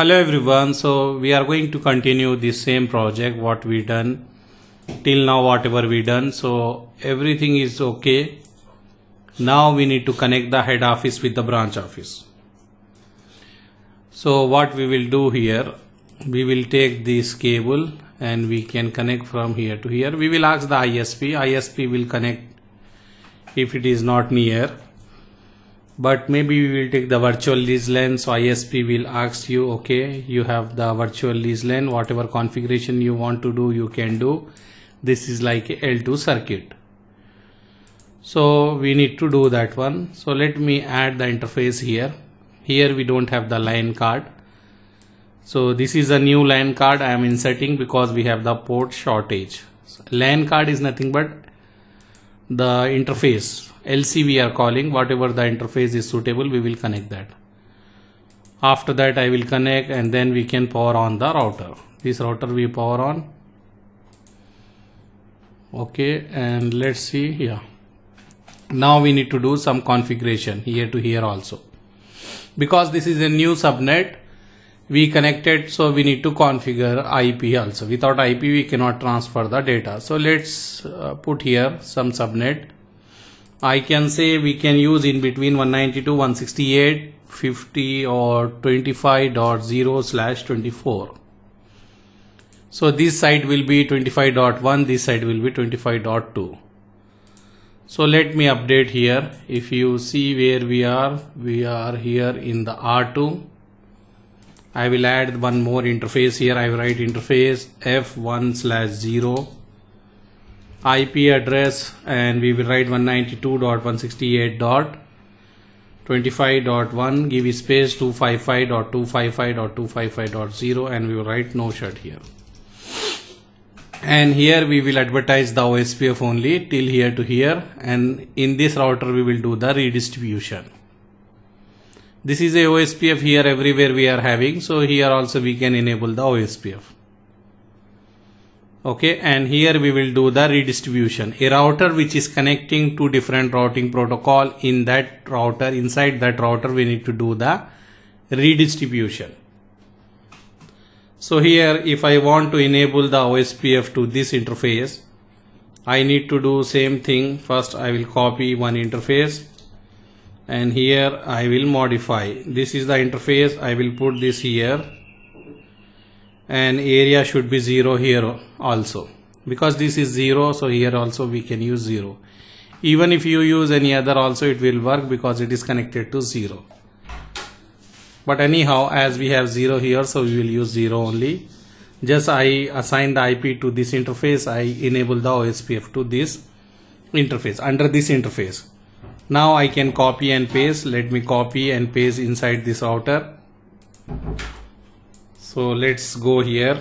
Hello everyone, so we are going to continue the same project what we done. Till now whatever we done. So everything is okay. Now we need to connect the head office with the branch office. So what we will do here we will take this cable and we can connect from here to here. We will ask the ISP ISP will connect if it is not near but maybe we will take the virtual lease LAN so ISP will ask you okay you have the virtual lease LAN whatever configuration you want to do you can do. This is like L2 circuit. So we need to do that one. So let me add the interface here. Here we don't have the line card. So this is a new LAN card I am inserting because we have the port shortage. So LAN card is nothing but the interface LC we are calling. Whatever the interface is suitable we will connect that. After that I will connect and then we can power on the router. This router we power on. Okay and let's see here. Now we need to do some configuration here to here also. Because this is a new subnet we connected so we need to configure IP also. Without IP we cannot transfer the data. So let's uh, put here some subnet I can say we can use in between 192 168 50 or 25.0 slash 24 so this side will be 25.1 this side will be 25.2 so let me update here. If you see where we are we are here in the R2 I will add one more interface here. I will write interface f1 slash 0 IP address and we will write 192.168.25.1 give space 255.255.255.0 and we will write no shut here. And here we will advertise the OSPF only till here to here. And in this router we will do the redistribution. This is a OSPF here everywhere we are having. So here also we can enable the OSPF okay and here we will do the redistribution. A router which is connecting to different routing protocol in that router inside that router we need to do the redistribution. So here if I want to enable the OSPF to this interface I need to do same thing. First I will copy one interface and here I will modify. This is the interface. I will put this here and area should be 0 here also. Because this is 0 so here also we can use 0 even if you use any other also it will work because it is connected to 0 but anyhow as we have 0 here so we will use 0 only. Just I assign the IP to this interface I enable the OSPF to this interface under this interface. Now I can copy and paste. Let me copy and paste inside this router so let's go here.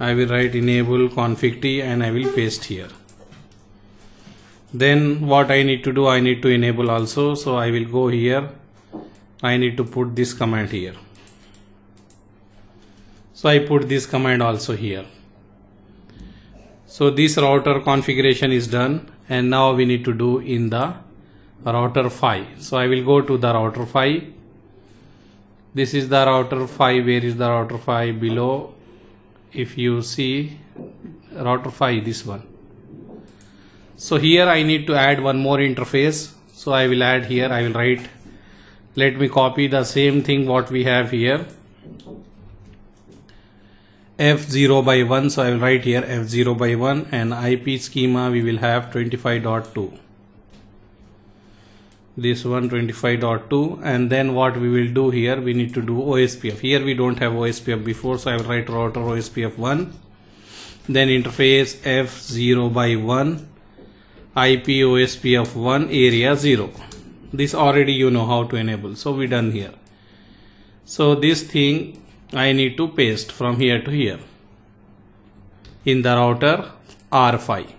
I will write enable config t and I will paste here. Then what I need to do I need to enable also. So I will go here. I need to put this command here. So I put this command also here. So this router configuration is done. And now we need to do in the router 5 so I will go to the router 5 this is the router 5 where is the router 5 below if you see router 5 this one. So here I need to add one more interface. So I will add here I will write. Let me copy the same thing what we have here. F0 by 1 so I will write here f0 by 1 and IP schema we will have 25.2 this 125.2 and then what we will do here we need to do OSPF here we don't have OSPF before so I will write router OSPF 1 then interface F0 by 1 IP OSPF 1 area 0 this already you know how to enable so we done here. So this thing I need to paste from here to here in the router R5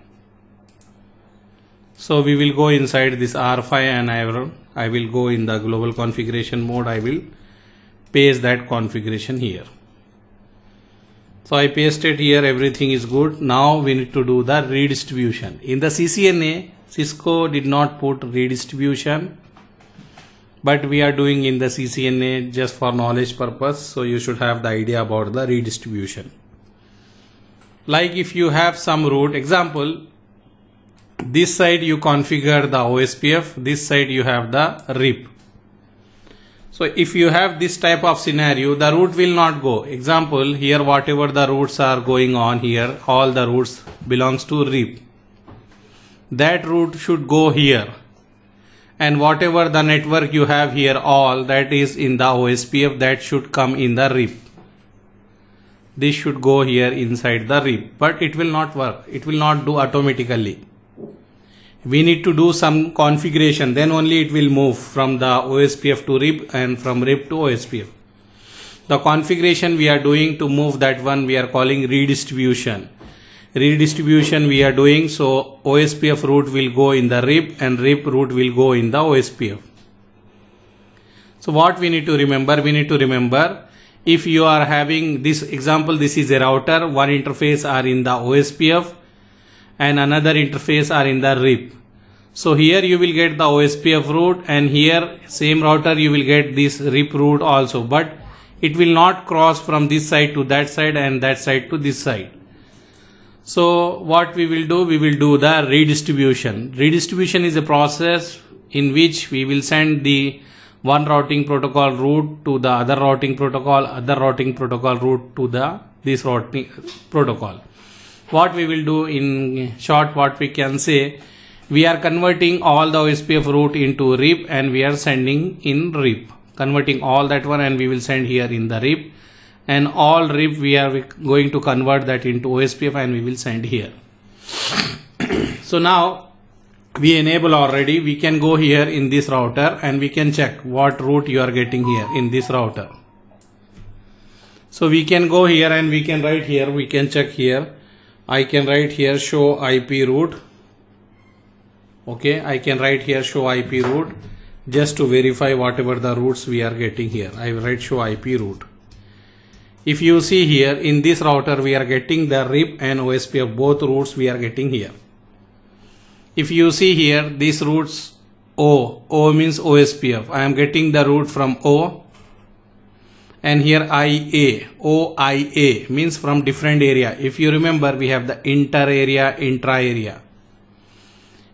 so we will go inside this R5 and I will, I will go in the global configuration mode. I will paste that configuration here. So I pasted here, everything is good. Now we need to do the redistribution. In the CCNA, Cisco did not put redistribution, but we are doing in the CCNA just for knowledge purpose so you should have the idea about the redistribution like if you have some route example this side you configure the OSPF this side you have the RIP. So if you have this type of scenario the route will not go. Example here whatever the routes are going on here all the routes belongs to RIP. That route should go here. And whatever the network you have here all that is in the OSPF that should come in the RIP. This should go here inside the RIP. But it will not work. It will not do automatically we need to do some configuration. Then only it will move from the OSPF to RIP and from RIP to OSPF the configuration we are doing to move that one we are calling redistribution. Redistribution we are doing so OSPF route will go in the RIP and RIP route will go in the OSPF so what we need to remember we need to remember if you are having this example this is a router one interface are in the OSPF and another interface are in the RIP. So here you will get the OSPF route and here same router you will get this RIP route also. But it will not cross from this side to that side and that side to this side. So what we will do we will do the redistribution. Redistribution is a process in which we will send the one routing protocol route to the other routing protocol, other routing protocol route to the this routing protocol. What we will do in short, what we can say, we are converting all the OSPF route into RIP and we are sending in RIP, converting all that one and we will send here in the RIP and all RIP we are going to convert that into OSPF and we will send here. so now we enable already we can go here in this router and we can check what route you are getting here in this router. So we can go here and we can write here we can check here I can write here show IP route okay I can write here show IP route just to verify whatever the routes we are getting here. I will write show IP route if you see here in this router we are getting the RIP and OSPF both routes we are getting here. If you see here these routes O, O means OSPF. I am getting the route from O and here IA, OIA means from different area. If you remember we have the inter area, intra area.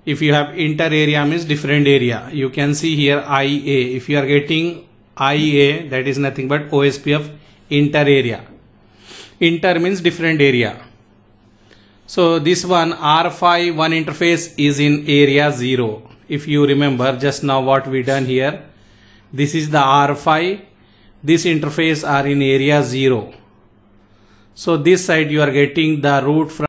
If you have inter area means different area. You can see here IA. If you are getting IA that is nothing but OSPF inter area. Inter means different area so this one R5 one interface is in area 0. If you remember just now what we done here. This is the R5. This interface are in area 0. So this side you are getting the route from